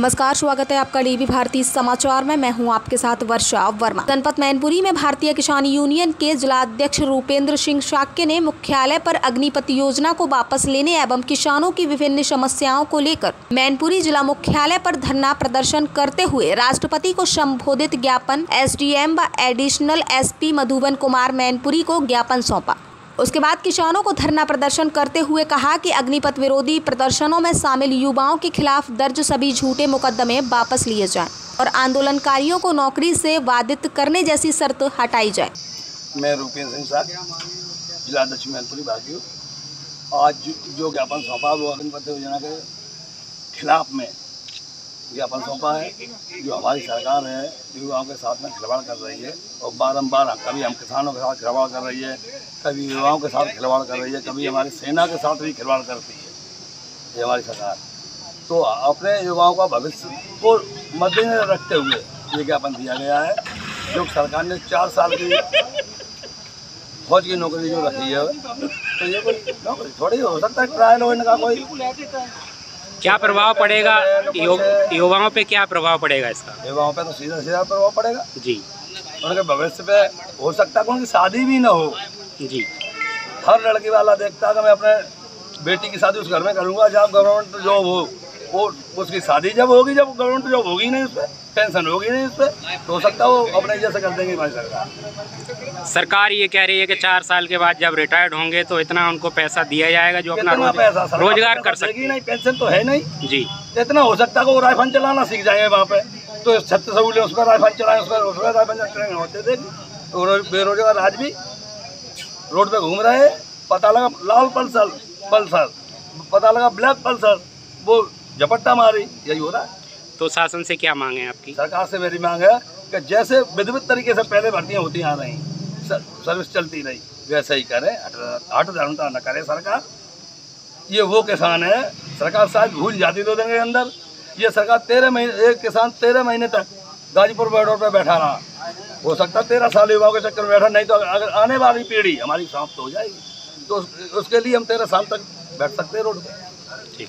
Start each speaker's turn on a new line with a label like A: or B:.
A: नमस्कार, स्वागत है आपका डीबी भारतीय समाचार में। मैं हूँ आपके साथ वर्षा वर्मा। जनपद मैनपुरी में भारतीय किसान यूनियन के जिलाध्यक्ष रूपेंद्र सिंह शाक्य ने मुख्यालय पर अग्निपथ योजना को वापस लेने एवं किसानों की विभिन्न समस्याओं को लेकर मैनपुरी जिला मुख्यालय पर धरना प्रदर्शन करते हुए राष्ट्रपति को संबोधित ज्ञापन, एसडीएम व एडिशनल एसपी मधुबन कुमार मैनपुरी को ज्ञापन सौंपा। उसके बाद किसानों को धरना प्रदर्शन करते हुए कहा कि अग्निपथ विरोधी प्रदर्शनों में शामिल युवाओं के खिलाफ दर्ज सभी झूठे मुकदमे वापस लिए जाएँ और आंदोलनकारियों को नौकरी से वादित करने जैसी शर्त हटाई जाए।
B: मैं रूपेंद्र सिंह साहब, जिला अध्यक्ष मैनपुरी भागी आज जो ज्ञापन सौंपा वो अग्निपथ योजना के खिलाफ में ज्ञापन सौंपा है, जो हमारी सरकार है युवाओं के साथ में खिलवाड़ कर रही है, और बारम्बार कभी हम किसानों के साथ खिलवाड़ कर रही है, कभी युवाओं के साथ खिलवाड़ कर रही है, कभी हमारी सेना के साथ भी खिलवाड़ करती है, ये हमारी सरकार। तो अपने युवाओं का भविष्य को मद्देनजर रखते हुए ये ज्ञापन दिया गया है, जो सरकार ने चार साल की फौज की नौकरी जो रखी है तो ये कोई नौकरी थोड़ी हो सकता है ट्रायल होने का कोई।
C: क्या प्रभाव पड़ेगा? युवाओं पे क्या प्रभाव पड़ेगा इसका?
B: युवाओं पे तो सीधा सीधा प्रभाव पड़ेगा।
C: जी।
B: उनके भविष्य पे हो सकता है उनकी शादी भी ना हो
C: जी।
B: हर लड़की वाला देखता है कि मैं अपने बेटी की शादी उस घर में करूँगा जहाँ गवर्नमेंट जॉब हो। वो उसकी शादी जब होगी जब गवर्नमेंट जॉब होगी नहीं उस पर टेंशन होगी नहीं उस पर तो हो सकता है वो अपने जैसे कर देंगे हमारी सरकार।
C: सरकार ये कह रही है कि चार साल के बाद जब रिटायर्ड होंगे तो इतना उनको पैसा दिया जाएगा जो अपना
B: पैसा
C: रोज़गार कर सकेगी
B: नहीं पेंशन तो है नहीं।
C: जी।
B: इतना हो सकता है कि वो राइफल चलाना सीख जाएँगे वहाँ पे। तो छत्तीस सहूलियत उस पर राइफल चलाएँ उस पर उस पर राइफल होते थे तो बेरोजगार आज भी रोड पे घूम रहे हैं पता लगा लाल पल्सर पल्सर पता लगा ब्लैक पल्सर वो झपट्टा मारी यही हो रहा है।
C: तो शासन से क्या मांगे आपकी?
B: सरकार से मेरी मांग है कि जैसे विधिवत तरीके से पहले भर्तियाँ होती आ रही सर्विस चलती रही वैसे ही करें हट हट धर्मता न करे सरकार। ये वो किसान है सरकार शायद भूल जाती दो दिन के अंदर। ये सरकार तेरह महीने एक किसान तेरह महीने तक गाजीपुर बॉर्डर पर बैठा रहा। हो सकता है तेरह साल युवाओं के चक्कर में बैठा नहीं तो अगर आने वाली पीढ़ी हमारी समाप्त हो जाएगी। तो उसके लिए हम तेरह साल तक बैठ सकते हैं रोड पर
C: ठीक।